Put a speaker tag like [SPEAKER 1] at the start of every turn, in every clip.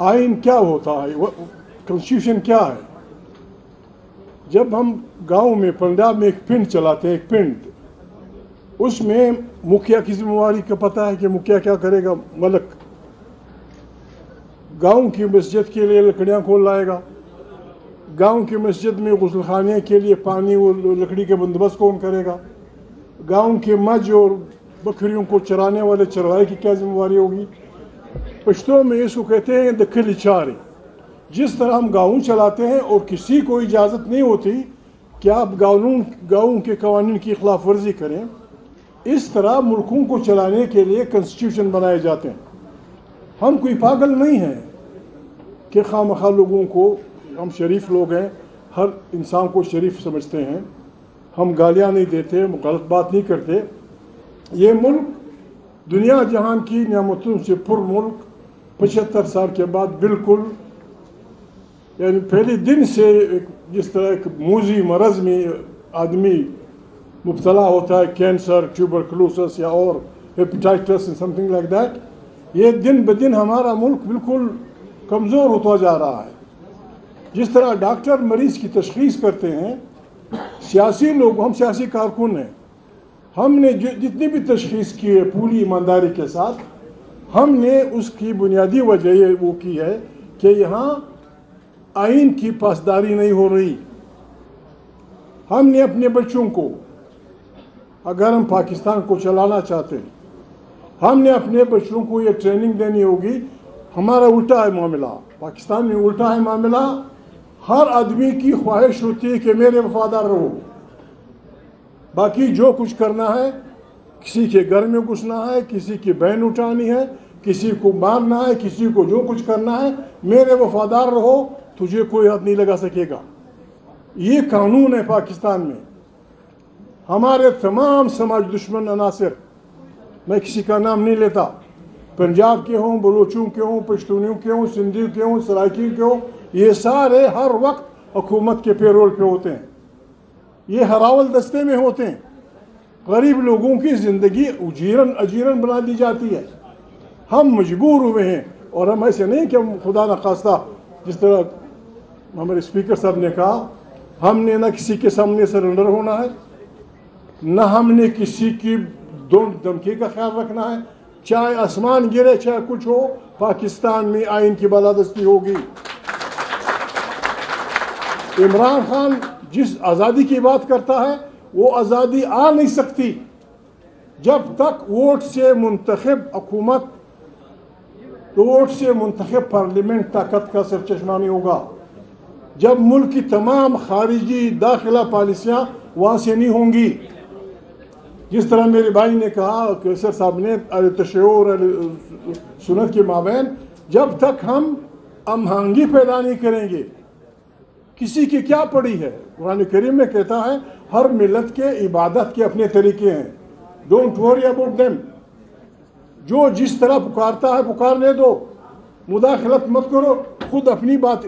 [SPEAKER 1] आइन क्या होता है? कॉन्स्टिट्यूशन क्या है? जब हम गाँव में, पंजाब में एक पिंड चलाते हैं, एक पिंड, उसमें मुखिया की जिम्मेवारी का पता है कि मुखिया क्या करेगा? मलक। गाँव की मस्जिद के लिए लकड़ियाँ खोल लाएगा? गाँव की मस्जिद में गुसलखाने के लिए पानी और लकड़ी के बंदोबस्त कौन करेगा? गाँव के मज और बकरियों को चराने वाले चरवाए की क्या जिम्मेवारी होगी? पश्तों में इसको कहते हैं दखल चारे जिस तरह हम गाँव चलाते हैं और किसी को इजाज़त नहीं होती कि आप कानून गाँव के कवानीन की खिलाफ वर्जी करें, इस तरह मुल्कों को चलाने के लिए कंस्टिट्यूशन बनाए जाते हैं। हम कोई पागल नहीं हैं कि खाम खा लोगों को, हम शरीफ लोग हैं, हर इंसान को शरीफ समझते हैं। हम गालियाँ नहीं देते गलत बात नहीं करते। ये मुल्क, दुनिया जहान की नियामतों से पुर मुल्क पचहत्तर साल के बाद बिल्कुल, यानी पहले दिन से जिस तरह एक मूजी मरज में आदमी मुबतला होता है, कैंसर, ट्यूबरकुलोसिस या और हेपेटाइटिस समथिंग लाइक दैट ये दिन ब दिन हमारा मुल्क बिल्कुल कमज़ोर होता जा रहा है। जिस तरह डॉक्टर मरीज़ की तशखीस करते हैं, सियासी लोग, हम सियासी कारकुन हैं। हमने जितनी भी तशखीस की है पूरी ईमानदारी के साथ हमने उसकी बुनियादी वजह ये वो की है कि यहाँ आइन की पासदारी नहीं हो रही। हमने अपने बच्चों को, अगर हम पाकिस्तान को चलाना चाहते हैं, हमने अपने बच्चों को ये ट्रेनिंग देनी होगी। हमारा उल्टा है मामला। पाकिस्तान में उल्टा है मामला। हर आदमी की ख्वाहिश होती है कि मेरे वफादार रहो। बाकी जो कुछ करना है किसी के घर में घुसना है, किसी की बहन उठानी है, किसी को मारना है, किसी को जो कुछ करना है, मेरे वफादार रहो, तुझे कोई हाथ नहीं लगा सकेगा। ये कानून है पाकिस्तान में। हमारे तमाम समाज दुश्मन अनासर, मैं किसी का नाम नहीं लेता। पंजाब के हों, बलोचों के हों, पश्तूनियों के हों सिंधी के हों सराइकी के हों, ये सारे हर वक्त हुकूमत के पेरोल पे होते हैं। ये हरावल दस्ते में होते हैं। गरीब लोगों की ज़िंदगी उजीरन अजीरन बना दी जाती है। हम मजबूर हुए हैं और हम ऐसे नहीं कि हम खुदा न खास्ता, जिस तरह हमारे स्पीकर साहब ने कहा, हमने न किसी के सामने सरेंडर होना है, न हमने किसी की दो धमकी का ख्याल रखना है। चाहे आसमान गिरे, चाहे कुछ हो, पाकिस्तान में आइन की बलादस्ती होगी। इमरान खान जिस आज़ादी की बात करता है वो आज़ादी आ नहीं सकती। जब तक वोट से मुंतखब हुकूमत तो वोट से मुंतखब पार्लियामेंट ताकत का सरचश्मा नहीं होगा। जब मुल्क की तमाम खारिजी दाखिला पॉलिसियाँ वहाँ से नहीं होंगी। जिस तरह मेरे भाई ने कहा, कैसर साहब ने तशोर सुनत के माबेन, जब तक हम अमहंगी पैदा नहीं करेंगे किसी की क्या पड़ी है? कुरान करीम में कहता है, हर मिलत के इबादत के अपने तरीके हैं। डोंट वरी अबाउट देम जो जिस तरह पुकारता है, पुकारने दो। मुदाखलत मत करो। खुद अपनी बात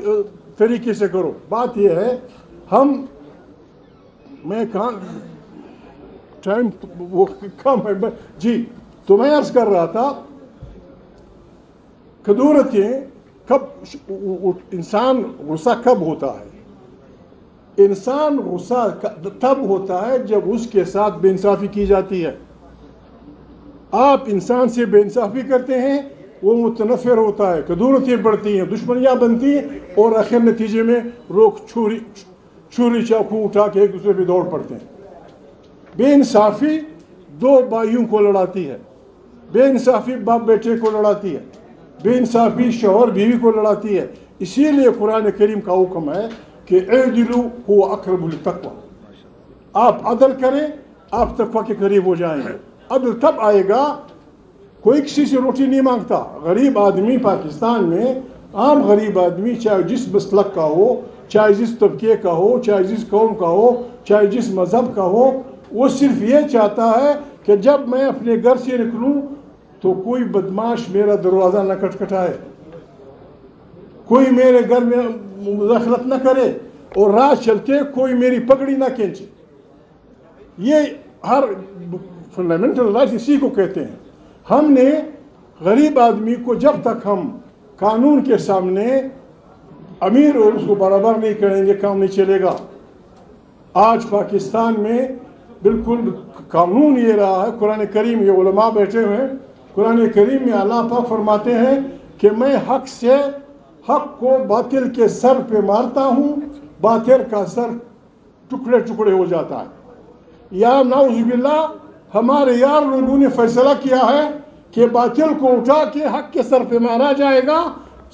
[SPEAKER 1] तरीके से करो। बात यह है, हम, मैं कहा टाइम वो कम है। जी तो मैं अर्ज़ कर रहा था, कदूरतें कब इंसान गुस्सा कब होता है? इंसान गुस्सा तब होता है जब उसके साथ बेइंसाफ़ी की जाती है। आप इंसान से बेइंसाफ़ी करते हैं, वो मुतनफ़र होता है, कदूरतें बढ़ती हैं, दुश्मनियाँ बनती हैं और आखिर नतीजे में लोग छुरी छुरी चाकू उठा के एक दूसरे पर दौड़ पड़ते हैं। बेइंसाफ़ी दो भाइयों को लड़ाती है। बेइंसाफ़ी बाप बेटे को लड़ाती है। बेइंसाफ़ी शोहर बीवी को लड़ाती है। इसीलिए कुरान करीम का हुक्म है कि दिलू हो अकरबुल तकवा आप अदल करें, आप तकवा के करीब हो जाएँगे। अदल तब आएगा, कोई किसी से रोटी नहीं माँगता। गरीब आदमी पाकिस्तान में, आम गरीब आदमी, चाहे जिस मसलक का हो, चाहे जिस तबके का हो, चाहे जिस कौम का हो, चाहे जिस मज़हब का हो, वो सिर्फ़ ये चाहता है कि जब मैं अपने घर से निकलूँ तो कोई बदमाश मेरा दरवाज़ा न खटखटाए कोई मेरे घर में मुदाखलत न करे और रात चलते कोई मेरी पगड़ी ना खींचे। ये हर फंडामेंटल राइट इसी को कहते हैं। हमने गरीब आदमी को जब तक हम कानून के सामने अमीर और उसको बराबर नहीं करेंगे, काम नहीं चलेगा। आज पाकिस्तान में बिल्कुल कानून ये रहा है, कुरान करीम ये उलमा बैठे हुए हैं। कुरान करीम में अल्लाह पाक फरमाते हैं कि मैं हक से हक को बातिल के सर पे मारता हूँ बातिल का सर टुकड़े टुकड़े हो जाता है। या नाउजुबिल्ला हमारे यार लोगों ने फैसला किया है कि बातिल को उठा के हक के सर पे मारा जाएगा,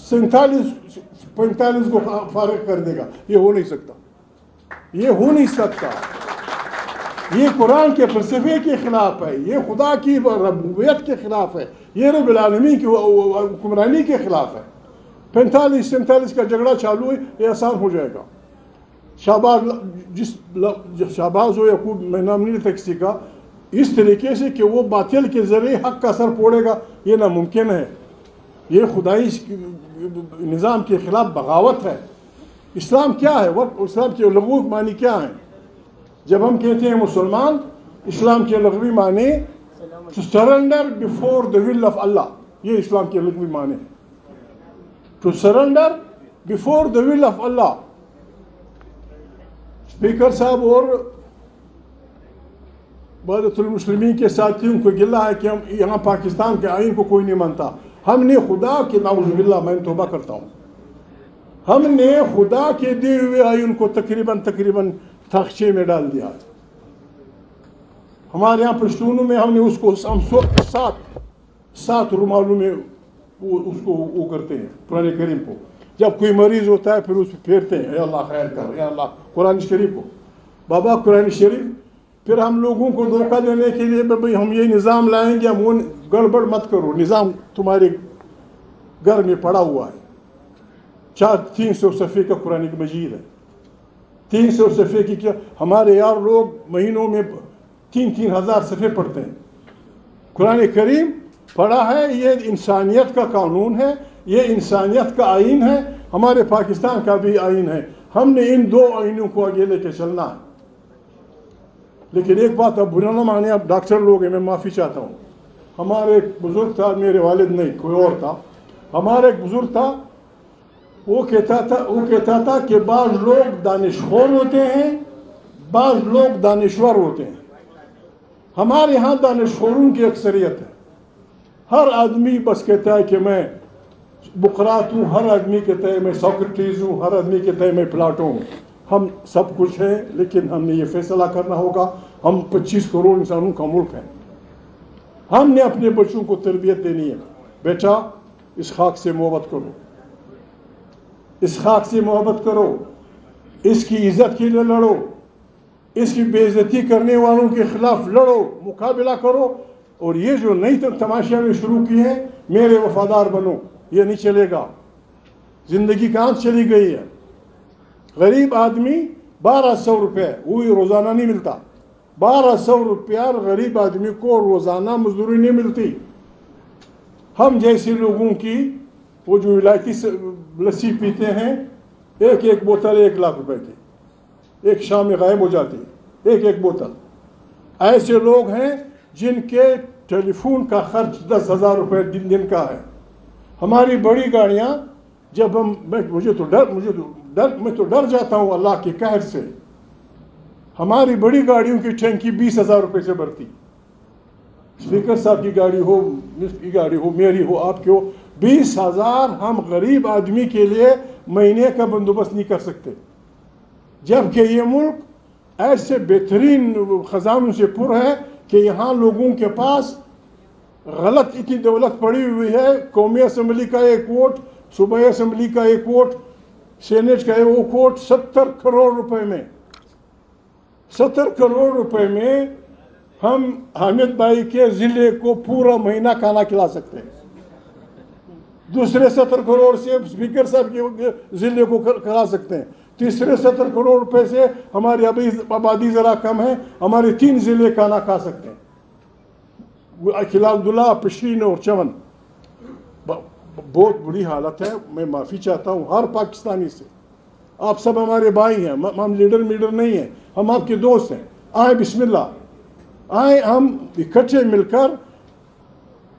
[SPEAKER 1] सैतालीस, पैंतालीस को फारग कर देगा। ये हो नहीं सकता। ये हो नहीं सकता। ये कुरान के फलसफे के खिलाफ है, ये खुदा की रबूबियत के खिलाफ है, ये रबालमी की हुक्मरानी के खिलाफ है। पैंतालीस, सैंतालीस का झगड़ा चालू है, ये आसान हो जाएगा। शाहबाज जिस शाहबाज हो या खूब मैं नाम नहीं लेता किसी का, इस तरीके से कि वो बातिल के ज़रिए हक का असर पड़ेगा ये नामुमकिन है। ये खुदाई निज़ाम के ख़िलाफ़ बगावत है। इस्लाम क्या है? वह इस्लाम के लगू मानी क्या है? जब हम कहते हैं मुसलमान, इस्लाम के लगवी माने surrender before the will of अल्लाह ये इस्लाम के लगवी माने to surrender before the will of Allah speaker साहब और बदतुलमसलमिन के साथियों को गिला है कि हम यहाँ पाकिस्तान के आइन को कोई नहीं मानता हमने खुदा के नाउजबिल्ला मैं तोबा करता हूँ हमने खुदा के दिए हुए आइन को तकरीबन तकरीबन तख्चे में डाल दिया हमारे यहाँ पश्तूनों में हमने उसको हम सात सात रुमालों में वो उसको वो करते हैं, पुराने करीम को। जब कोई मरीज़ होता है, फिर उसको फेरते हैं अल्लाह, खैर कर अल्लाह, कुरान शरीफ को। बाबा, कुरान शरीफ, फिर हम लोगों को धोखा देने के लिए भाई, हम ये निज़ाम लाएँगे, हम वो गड़बड़ मत करो, निज़ाम तुम्हारे घर में पड़ा हुआ है। चार, तीन सौ सफ़े का कुरान मजीद है। तीन सौ सफ़े की क्या, हमारे यार लोग महीनों में तीन तीन हज़ार सफ़े पढ़ते हैं। कुरान करीम पढ़ा है, ये इंसानियत का कानून है, ये इंसानियत का आइन है, हमारे पाकिस्तान का भी आइन है। हमने इन दो आइनों को आगे लेके चलना है। लेकिन एक बात अब बुरा ना माने, अब डॉक्टर लोग हैं, मैं माफ़ी चाहता हूँ। हमारे एक बुज़ुर्ग था, मेरे वालिद नहीं, कोई और था। हमारा एक बुज़ुर्ग था, वो कहता था, वो कहता था कि बाज़ लोग दानिशखोर होते हैं, बाज़ लोग दानिश्वर होते हैं। हमारे यहाँ दानिशखोरों की अक्सरियत है। हर आदमी बस कहता है कि मैं बुकरात हूँ हर आदमी कहता है मैं सोक्रेटिस हूँ, हर आदमी कहता है मैं प्लाटो हूँ। हम सब कुछ हैं, लेकिन हमने ये फैसला करना होगा। हम 25 करोड़ इंसानों का मुल्क है। हमने अपने बच्चों को तरबियत देनी है। बेटा, इस खाक से मोहब्बत करो। इस खाक से मोहब्बत करो। इसकी इज़्ज़त के लिए लड़ो। इसकी बेइज्जती करने वालों के खिलाफ लड़ो। मुकाबला करो। और ये जो नई तमाशा में शुरू की है, मेरे वफादार बनो, ये नहीं चलेगा। ज़िंदगी कहाँ चली गई है? गरीब आदमी बारह सौ रुपये वो रोज़ाना नहीं मिलता। बारह सौ रुपया गरीब आदमी को रोज़ाना मजदूरी नहीं मिलती। हम जैसे लोगों की, वो जो इलायची लस्सी पीते हैं, एक एक बोतल एक लाख रुपए की। एक शाम में गायब हो जाती है, एक एक बोतल। ऐसे लोग हैं जिनके टेलीफोन का खर्च दस हज़ार रुपये दिन दिन का है। हमारी बड़ी गाड़ियाँ, जब हम, मैं, मुझे तो डर, मुझे तो डर, मैं तो डर जाता हूँ अल्लाह के कहर से। हमारी बड़ी गाड़ियों की टैंकी बीस हज़ार रुपये से भरती। स्पीकर साहब की गाड़ी हो, मिस की गाड़ी हो, मेरी हो, आपकी हो, बीस हज़ार हम गरीब आदमी के लिए महीने का बंदोबस्त नहीं कर सकते। जबकि ये मुल्क ऐसे बेहतरीन ख़जानों से पुर है कि यहाँ लोगों के पास गलत इतनी दौलत पड़ी हुई है। कौमी असम्बली का एक वोट, सूबाई असम्बली का एक वोट, सेनेट का वो कोट सत्तर करोड़ रुपए में। सत्तर करोड़ रुपए में हम हामिद भाई के ज़िले को पूरा महीना खाना खिला सकते हैं। दूसरे सत्तर करोड़ से स्पीकर साहब के ज़िले को खिला सकते हैं। तीसरे सत्तर करोड़ रुपए से हमारी अभी आबादी ज़रा कम है, हमारे तीन ज़िले खाना खा सकते हैं। खिलाफुल्ला पशीन और चवन बहुत बुरी हालत है, मैं माफ़ी चाहता हूँ हर पाकिस्तानी से। आप सब हमारे भाई हैं हम लीडर मीडर नहीं हैं, हम आपके दोस्त हैं। आए बिस्मिल्लाह। आए हम इकट्ठे मिलकर,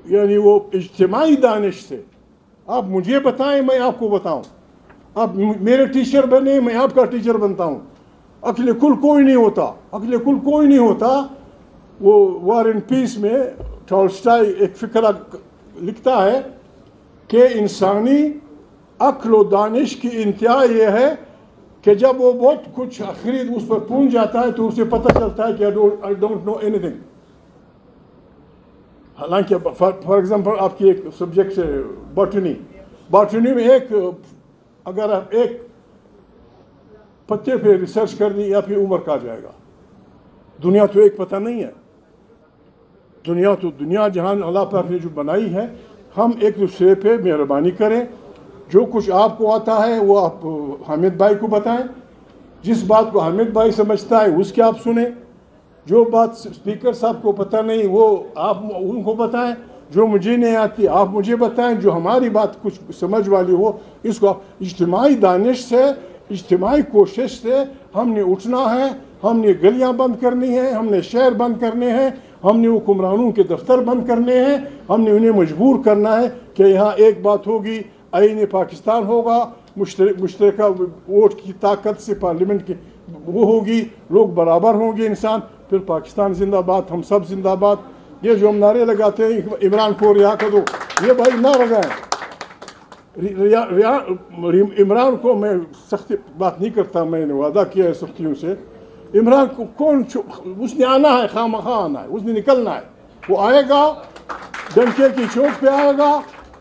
[SPEAKER 1] यानी वो इज्तमाही दानिश से। आप मुझे बताएँ, मैं आपको बताऊँ। आप मेरे टीचर बने, मैं आपका टीचर बनता हूँ। अखिल कुल कोई नहीं होता। अखिल कुल कोई नहीं होता। वो वार इन पीस में टॉल्स्टाई एक फिक्रा लिखता है कि इंसानी अक्ल दानिश की इंतहा यह है कि जब वो बहुत कुछ खरीद उस पर पूछ जाता है तो उसे पता चलता है कि आई डोंट नो एनीथिंग हालाँकि फॉर एग्जांपल आपकी एक सब्जेक्ट है बॉटनी बॉटनी में एक अगर आप एक पत्ते पे रिसर्च कर दी, या फिर उम्र का जाएगा। दुनिया तो एक पता नहीं है। दुनिया तो दुनिया जहान अल्लाह पाक ने जो बनाई है, हम एक दूसरे पे मेहरबानी करें। जो कुछ आपको आता है, वो आप, हामिद भाई को बताएँ। जिस बात को हामिद भाई समझता है, उसके आप सुने। जो बात स्पीकर साहब को पता नहीं, वो आप उनको बताएँ। जो मुझे नहीं आती, आप मुझे बताएँ, जो हमारी बात कुछ समझ वाली हो, इसको आप इज्तमाही दानिश से इज्तमाही कोशिश से, हमने उठना है, हमने गलियाँ बंद करनी है, हमने शहर बंद करने हैं, हमने हुक्मरानों के दफ्तर बंद करने हैं, हमने उन्हें मजबूर करना है कि यहाँ एक बात होगी आइन पाकिस्तान होगा मुश्तर वोट की ताकत से पार्लियामेंट की वो होगी, लोग बराबर होंगे इंसान, फिर पाकिस्तान जिंदाबाद, हम सब जिंदाबाद। ये जो हम नारे लगाते हैं इमरान को रिहा कर दो ये भाई ना लगाए इमरान को मैं सख्ती बात नहीं करता मैंने वादा किया है सख्तियों से इमरान को कौन उसने आना है खाम खा आना है उसने निकलना है वो आएगा डंके की चौक पे आएगा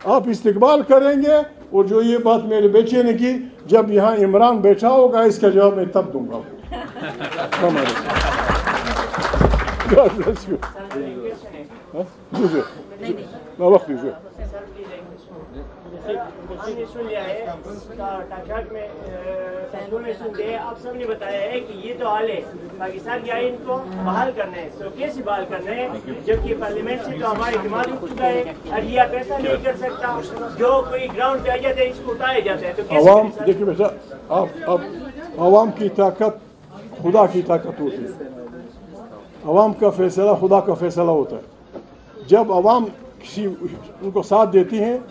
[SPEAKER 1] आप इस्तकबाल करेंगे और जो ये बात मेरे बेचे ने की जब यहाँ इमरान बैठा होगा इसका जवाब मैं तब दूँगा God bless you.
[SPEAKER 2] बताया है कि ये तो पाकिस्तान के को बहाल करना है कैसे बहाल करना है जबकि पार्लियामेंट तो है पैसा नहीं कर सकता जो कोई ग्राउंड पे आ इसको उठाया जाता है
[SPEAKER 1] आवाम देखिए बेटा, आप आवाम की ताकत, खुदा की ताकत होती है आवाम का फैसला खुदा का फैसला होता है। जब आवाम किसी, उनको साथ देती हैं,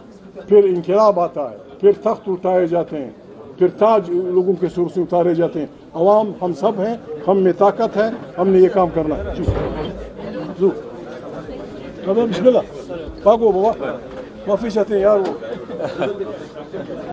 [SPEAKER 1] फिर इनकलाब आता है, फिर तख्त उठाए जाते हैं, फिर ताज लोगों के सुर से उतारे जाते हैं। अवाम, हम सब हैं, हम में ताकत है, हमने ये काम करना है। जी बिस्मिल्लाह। बाबा। माफ़ी चाहते हैं यार वो।